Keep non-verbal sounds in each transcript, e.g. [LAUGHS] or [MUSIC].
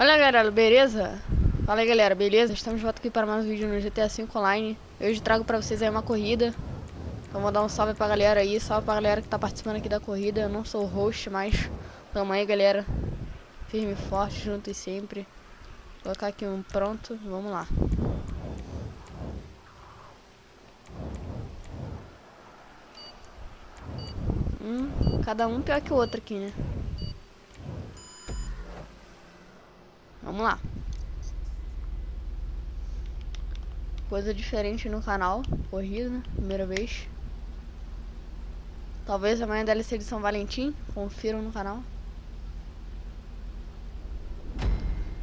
Olha galera, beleza? Fala aí galera, beleza? Estamos de volta aqui para mais um vídeo no GTA V Online Hoje trago pra vocês aí uma corrida Então vou dar um salve pra galera aí, salve pra galera que tá participando aqui da corrida Eu não sou o host, mas tamo aí galera Firme e forte, junto e sempre Vou colocar aqui um pronto, vamos lá Hum, cada um pior que o outro aqui, né? Vamos lá. Coisa diferente no canal. Corrida? Primeira vez. Talvez amanhã DLC de São Valentim. Confiram no canal.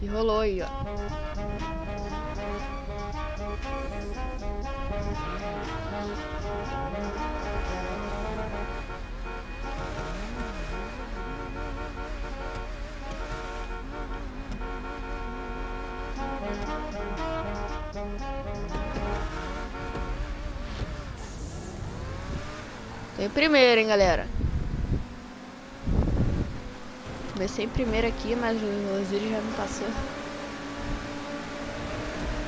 E rolou aí, ó. Tem primeiro, hein, galera. Comecei em primeiro aqui, mas o Osiris já me passou.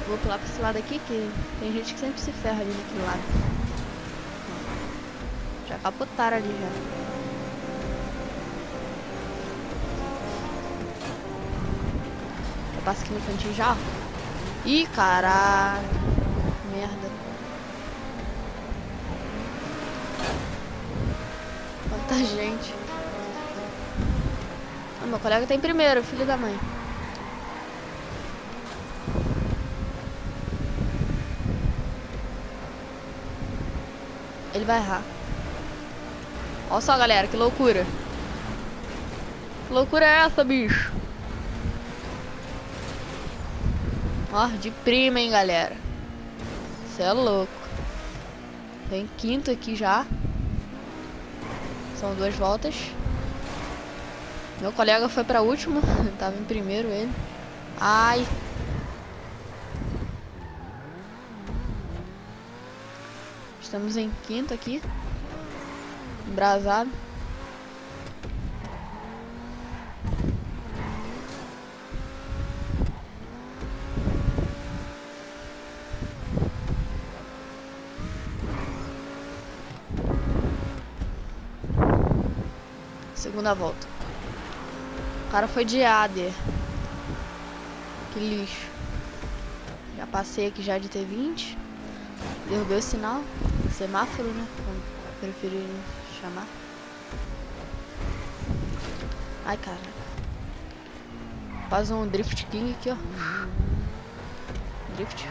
Vou pular pra esse lado aqui, que tem gente que sempre se ferra ali naquele lado. Já capotaram ali, já. Eu passo aqui no cantinho já, Ih, caralho. Merda. Quanta gente. Ah, meu colega tá em primeiro, filho da mãe. Ele vai errar. Olha só, galera, que loucura. Que loucura é essa, bicho? Ó, de prima, hein, galera. Você é louco. Tem quinto aqui já. São duas voltas. Meu colega foi pra última. [LAUGHS] Tava em primeiro ele. Ai. Estamos em quinto aqui. Embrasado. Segunda volta. O cara foi de AD. Que lixo. Já passei aqui já de T20. Derrubei o sinal. Semáforo, né? Como preferir chamar. Ai, cara. Faz um Drift King aqui, ó. Drift.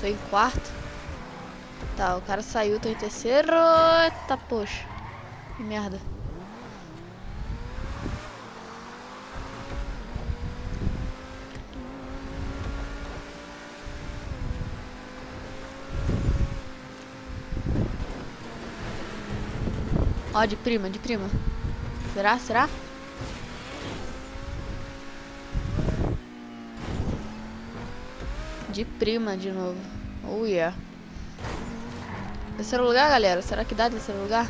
Tô em quarto. Tá, o cara saiu, tô em terceiro. Eita, poxa. Que merda. Ó, de prima, de prima. Será? Será? De prima de novo. Oh, yeah. Terceiro lugar, galera? Será que dá terceiro lugar?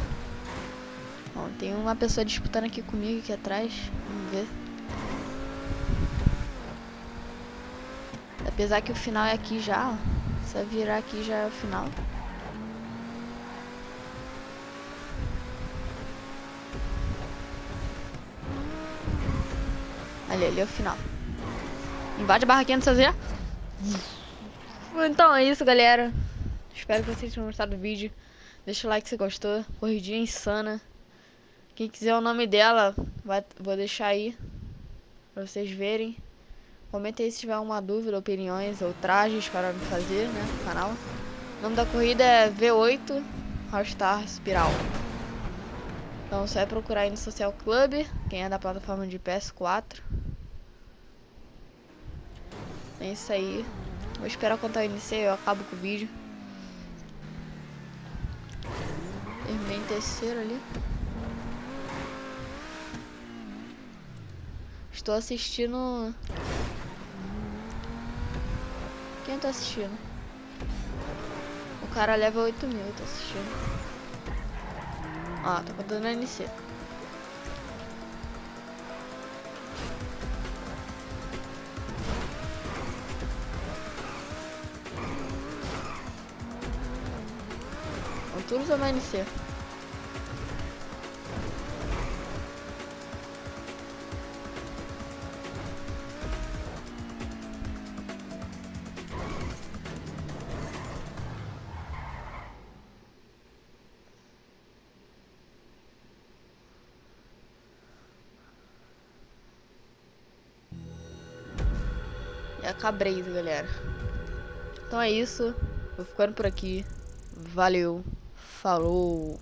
Bom, tem uma pessoa disputando aqui comigo aqui atrás. Vamos ver. Apesar que o final é aqui já, ó. Eu virar aqui já é o final. Ali, ali é o final. Invade a barraquinha do Sazia. Então é isso, galera. Espero que vocês tenham gostado do vídeo. Deixa o like se gostou. Corridinha insana. Quem quiser o nome dela, vai, vou deixar aí. Pra vocês verem. Comenta aí se tiver alguma dúvida, opiniões ou trajes para me fazer, né? No canal. O nome da corrida é V8 Rockstar Spiral. Então só é procurar aí no Social Club. Quem é da plataforma de PS4. É isso aí. Vou esperar quando eu iniciar eu acabo com o vídeo. terceiro ali. Estou assistindo. Quem tá assistindo? O cara leva 8 mil, tá assistindo. Ah, tá tô contando a NC. Tudo tá é uma NC. É a cabreis, galera. Então é isso. Vou ficando por aqui. Valeu. Falou.